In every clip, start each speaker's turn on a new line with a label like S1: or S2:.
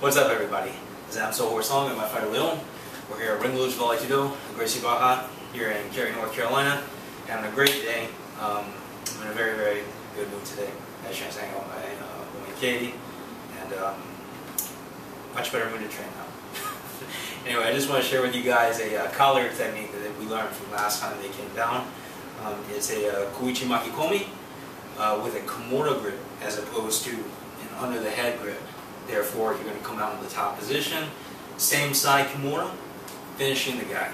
S1: What's up, everybody? This is Amso Horsong and my fighter Leon. We're here at Ring Lords Gracie Barra, here in Cary, North Carolina. Having a great day. Um, I'm in a very, very good mood today. I had a chance to hang out with my uh, woman Katie, and um, much better mood to train now. anyway, I just want to share with you guys a uh, Collier technique that we learned from last time they came down. Um, it's a uh, Kouchi Makikomi uh, with a Kimura grip as opposed to an under the head grip. Therefore, you're going to come out in the top position, same side Kimura, finishing the guy.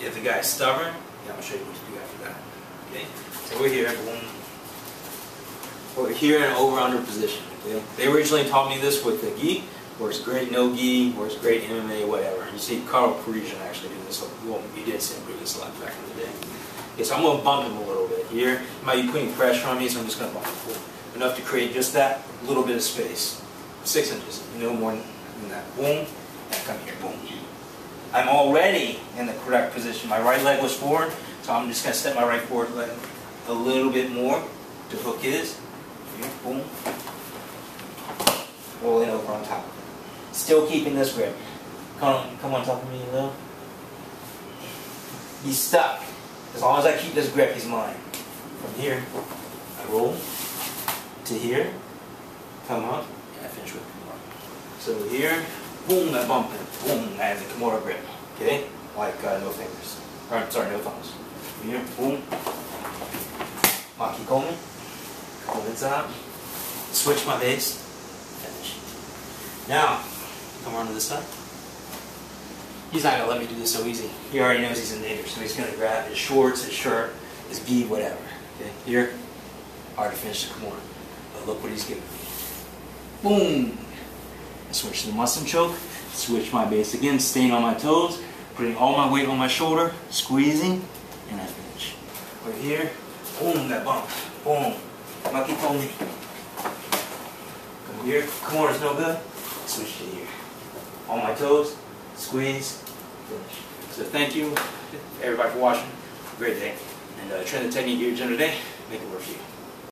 S1: If the guy is stubborn, yeah, I'm going to show you what to do after that. Okay? So we're here, boom. We're here in over under position. Okay? They originally taught me this with the gi. Works great no gi, works great MMA, whatever. You see Karo Parisyan actually do this. Well, you did see him do this a lot back in the day. Okay, so I'm going to bump him a little bit here. He might be putting pressure on me, so I'm just going to bump him. Enough to create just that little bit of space six inches, no more than that. Boom, and come here, boom. I'm already in the correct position. My right leg was forward, so I'm just going to step my right forward leg a little bit more to hook his. Here, boom. Rolling over on top. Still keeping this grip. Come on, come on top of me a little. He's stuck. As long as I keep this grip, he's mine. From here, I roll to here, come up, finish with Kimura. So here, boom, I bump it, boom, I have the Kimura grip. Okay? Like uh, no fingers. Or, I'm sorry, no thumbs. Here, boom. Makikomi. Hold it up. Switch my base. Finish. Now, come on to this side. He's not gonna let me do this so easy. He already knows he's in danger, so he's gonna grab his shorts, his shirt, his gi, whatever. Okay, here, hard to finish the Kimura. But look what he's giving. Boom! I switch to the Monson choke, switch my base again, staying on my toes, putting all my weight on my shoulder, squeezing, and I finish. Right here, boom, that bump, boom. Makikomi. Come here, come on, it's no good. Switch to here. On my toes, squeeze, finish. So thank you, everybody, for watching. Great day. And uh, train the technique doing today, make it work for you.